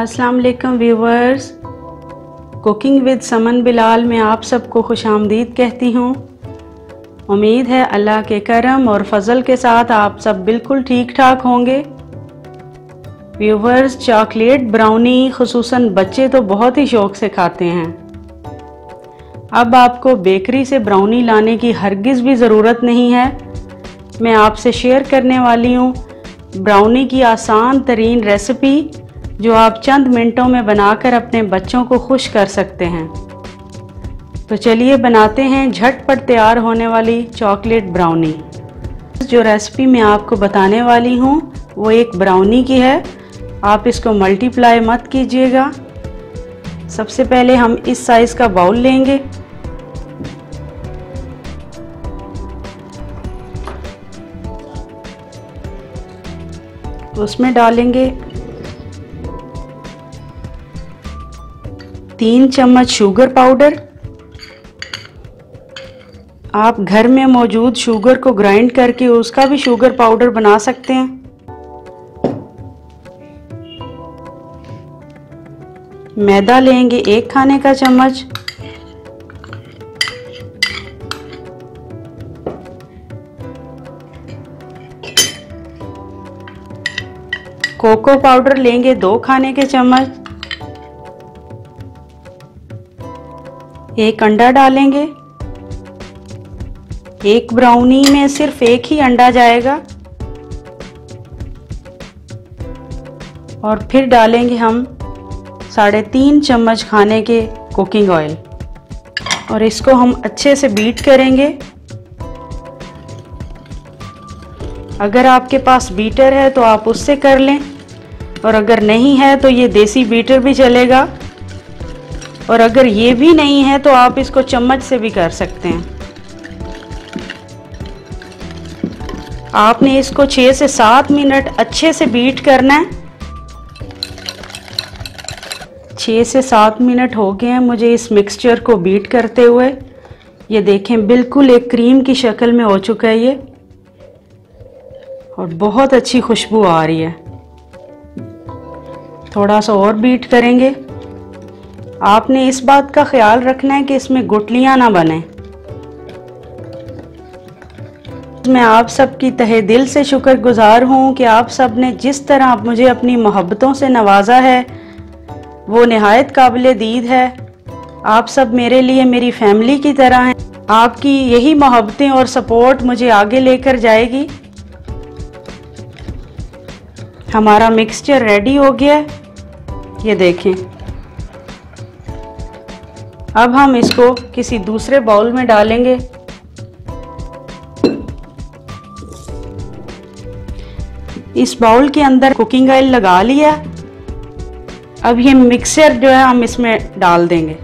Assalamualaikum viewers. Cooking with Saman Bilal में आप सबको खुश आमदीद कहती हूँ। उम्मीद है अल्लाह के करम और फजल के साथ आप सब बिल्कुल ठीक ठाक होंगे। व्यूवर्स चॉकलेट ब्राउनी खसूस बच्चे तो बहुत ही शौक से खाते हैं। अब आपको बेकरी से ब्राउनी लाने की हरगिज़ भी ज़रूरत नहीं है। मैं आपसे शेयर करने वाली हूँ। ब्राउनी की आसान तरीन रेसिपी जो आप चंद मिनटों में बनाकर अपने बच्चों को खुश कर सकते हैं। तो चलिए बनाते हैं झटपट तैयार होने वाली चॉकलेट ब्राउनी। जो रेसिपी मैं आपको बताने वाली हूँ, वो एक ब्राउनी की है। आप इसको मल्टीप्लाई मत कीजिएगा। सबसे पहले हम इस साइज़ का बाउल लेंगे। उसमें डालेंगे तीन चम्मच शुगर पाउडर आप घर में मौजूद शुगर को ग्राइंड करके उसका भी शुगर पाउडर बना सकते हैं। मैदा लेंगे एक खाने का चम्मच। कोको पाउडर लेंगे दो खाने के चम्मच। एक अंडा डालेंगे। एक ब्राउनी में सिर्फ़ एक ही अंडा जाएगा। और फिर डालेंगे हम साढ़े तीन चम्मच खाने के कुकिंग ऑयल और इसको हम अच्छे से बीट करेंगे। अगर आपके पास बीटर है तो आप उससे कर लें। और अगर नहीं है तो ये देसी बीटर भी चलेगा। और अगर ये भी नहीं है तो आप इसको चम्मच से भी कर सकते हैं। आपने इसको छः से सात मिनट अच्छे से बीट करना है। छः से सात मिनट हो गए हैं मुझे इस मिक्सचर को बीट करते हुए। ये देखें, बिल्कुल एक क्रीम की शक्ल में हो चुका है ये। और बहुत अच्छी खुशबू आ रही है। थोड़ा सा और बीट करेंगे। आपने इस बात का ख्याल रखना है कि इसमें गुटलियाँ ना बने। मैं आप सबकी तहे दिल से शुक्रगुजार हूँ कि आप सबने जिस तरह आप मुझे अपनी मोहब्बतों से नवाजा है, वो नहायत काबिल दीद है। आप सब मेरे लिए मेरी फैमिली की तरह हैं। आपकी यही मोहब्बतें और सपोर्ट मुझे आगे लेकर जाएगी। हमारा मिक्सचर रेडी हो गया ये देखें। अब हम इसको किसी दूसरे बाउल में डालेंगे। इस बाउल के अंदर कुकिंग ऑयल लगा लिया। अब ये मिक्सर जो है, हम इसमें डाल देंगे।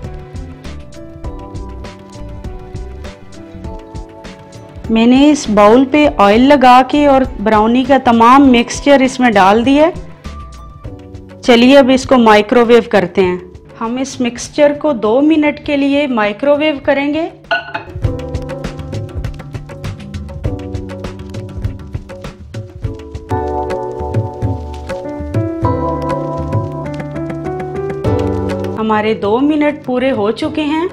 मैंने इस बाउल पे ऑयल लगा के और ब्राउनी का तमाम मिक्सचर इसमें डाल दिया। चलिए अब इसको माइक्रोवेव करते हैं। हम इस मिक्सचर को दो मिनट के लिए माइक्रोवेव करेंगे। हमारे दो मिनट पूरे हो चुके हैं।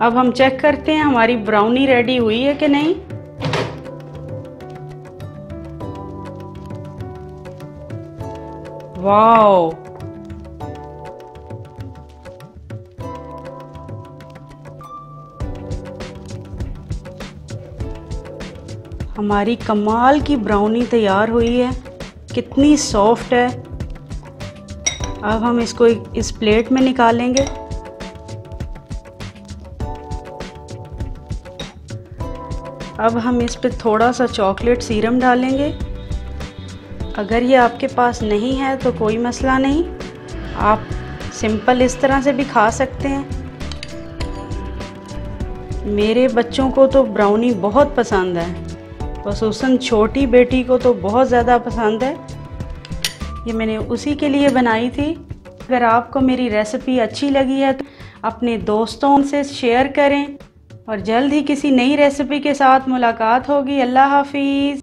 अब हम चेक करते हैं हमारी ब्राउनी रेडी हुई है कि नहीं। वाओ हमारी कमाल की ब्राउनी तैयार हुई है। कितनी सॉफ्ट है। अब हम इसको इस प्लेट में निकालेंगे। अब हम इस पर थोड़ा सा चॉकलेट सीरम डालेंगे। अगर ये आपके पास नहीं है तो कोई मसला नहीं। आप सिंपल इस तरह से भी खा सकते हैं। मेरे बच्चों को तो ब्राउनी बहुत पसंद है। खसूसन छोटी बेटी को तो बहुत ज़्यादा पसंद है। ये मैंने उसी के लिए बनाई थी। अगर आपको मेरी रेसिपी अच्छी लगी है तो अपने दोस्तों से शेयर करें और जल्द ही किसी नई रेसिपी के साथ मुलाकात होगी। अल्लाह हाफिज़!